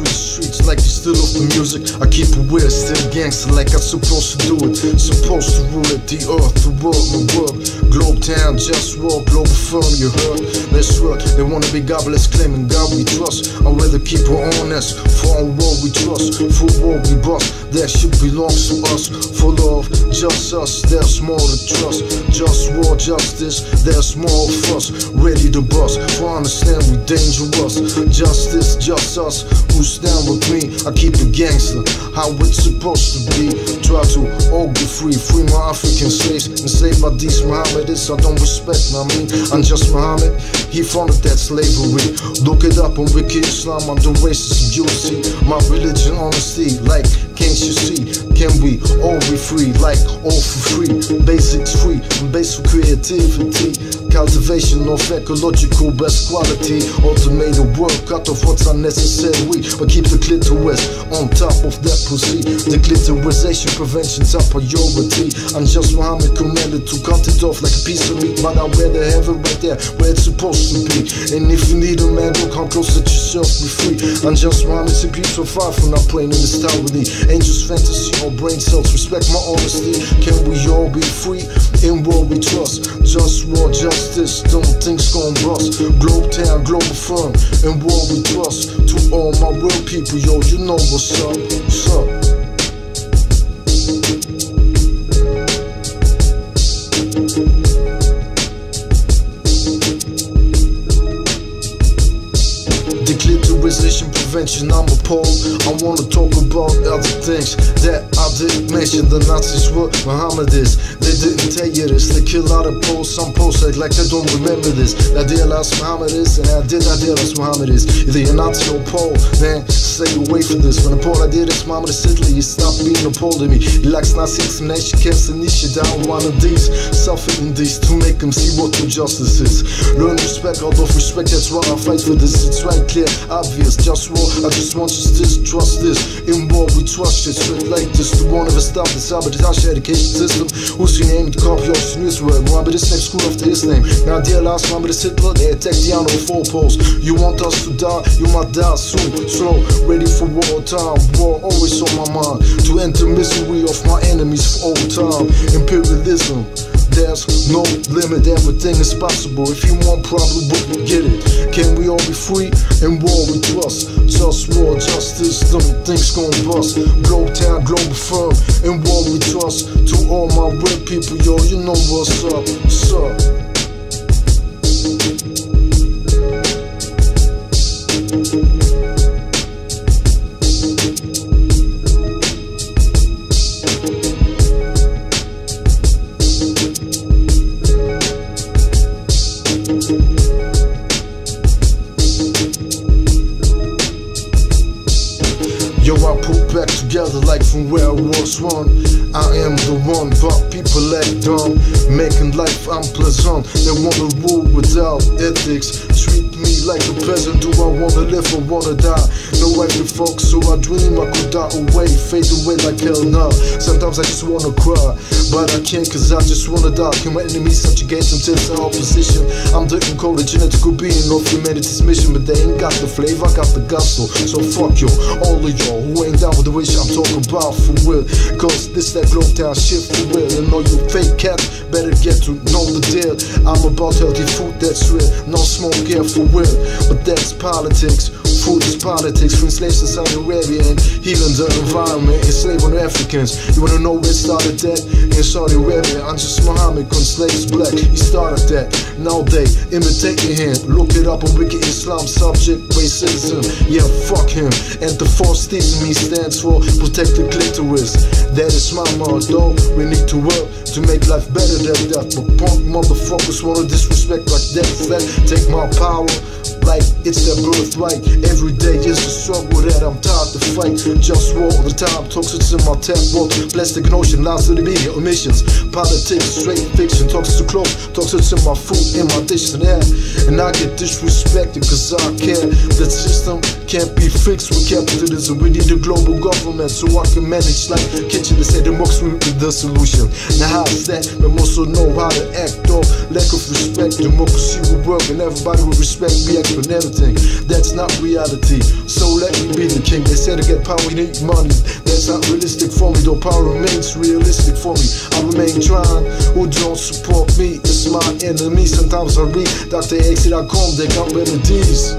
of the streets like you still open music, I keep weird, still gangster like I'm supposed to do it. Supposed to rule it, the earth, the world, my world. Globe town, just walk, global firm, you heard? Let's work, they wanna be godless, claiming God we trust. I'd rather people it honest, for our world we trust, for world we bust. That shit belongs to us, for love, just us, there's more to trust. Just war, justice, there's more of us, ready to bust. For understand we dangerous, justice, just us, who stand with me. I keep it gangster, how it's supposed to be. Try to all be free, free my African slaves, enslaved by these Mohammedists. I don't respect, I mean, I'm just Muhammad. He founded that slavery. Look it up on Wiki Islam, I'm the racist, see. My religion, honesty, like, can't you see? Can we all be free, like, all for free? Basics free, basic creativity. Cultivation of ecological best quality. Automated work, cut off what's unnecessary. But keep the clitoris on top of that pussy. The clitorisation prevention's a priority. I'm just Muhammad commanded to cut it off like a piece of meat. But I'd rather have it right there where it's supposed to be. And if you need a man, go come close, let yourself be free. I'm just Muhammad, see people far from not playing in this tower. Angels, fantasy, or brain cells. Respect my honesty. Can we all be free in what we trust? Just war, justice, don't think's gon' bust. Globe town, global firm, and what we trust. To all my real people, yo, you know what's up. What's up? Prevention, I'm appalled. I wanna talk about other things that I didn't mention. The Nazis were Mohammedists. They didn't tell you this. They kill out of Poles. Some Poles act like they don't remember this. I La delas Mohammedists, and I did la delas Mohammedists. Either you're Nazi or Pole, then stay away from this. When the Pole I did is Mohammed Sidley, he stopped being a Pole to me. He likes Nazi explanation, can't niche down one of these. Suffering these to make them see what true justice is. Learn respect out of respect, that's why I fight for this. It's right clear, obvious, just war. I just want to trust this. In war, we trust shit straight like this. The one of us stop the sabotage education system. Who's your name? The copy of news word. Muhammad is next school after his name. Now, dear last Muhammad is Hitler, they attack the of four poles. You want us to die, you might die soon. Slow, ready for war time. War always on my mind. To end the misery of my enemies for all time. Imperialism. No limit, everything is possible. If you want, probably we can get it. Can we all be free in war we trust? Just war, justice, them things gon' bust. Globe town, global firm, in war we trust. To all my red people, yo, you know what's up, what's up. I put back together like from where I was one. I am the one, but people act dumb, making life unpleasant. They wanna rule without ethics. Me like a peasant. Do I wanna live or wanna die? No way to fuck, so I dream I could die away, fade away like hell nah. Sometimes I just wanna cry, but I can't cause I just wanna die. Can my enemies subjugate them to the opposition? I'm the genetical being of humanity's mission, but they ain't got the flavor, I got the gospel. So fuck you, all of y'all who ain't down with the wish I'm talking about for real. Cause this that globe town shit for real. And all you fake cats better get to know the deal. I'm about healthy food that's real, no smoke here for real. But that's politics. Food is politics, free slaves in Saudi Arabia and healing the environment, enslaving Africans. You wanna know where it started that? In Saudi Arabia, I'm just Muhammad, con slaves black. He started that. Now they imitating him. Look it up on Wiki Islam, subject racism. Yeah, fuck him. And the force stealing me stands for protect the clitoris. That is my motto. We need to work to make life better than that. But punk motherfuckers wanna disrespect like that. That take my power like it's their birthright. Every day is a struggle that I'm tired to fight. Just war all the time, toxic in my water. Plastic ocean, lies to the media, omissions. Politics, straight fiction, toxic to clothes, toxic in my food, in my dishes and air. And I get disrespected cause I care. The system can't be fixed with capitalism. We need a global government so I can manage like kitchen to say democracy is the solution. Now how's that? But also know how to act off lack of respect. Democracy will work and everybody will respect react on everything. That's not reality. So let me be the king. They said to get power you need money. That's not realistic for me, though power remains realistic for me. I remain trying. Who don't support me? It's my enemy. Sometimes I read Dr. X.com, they got remedies.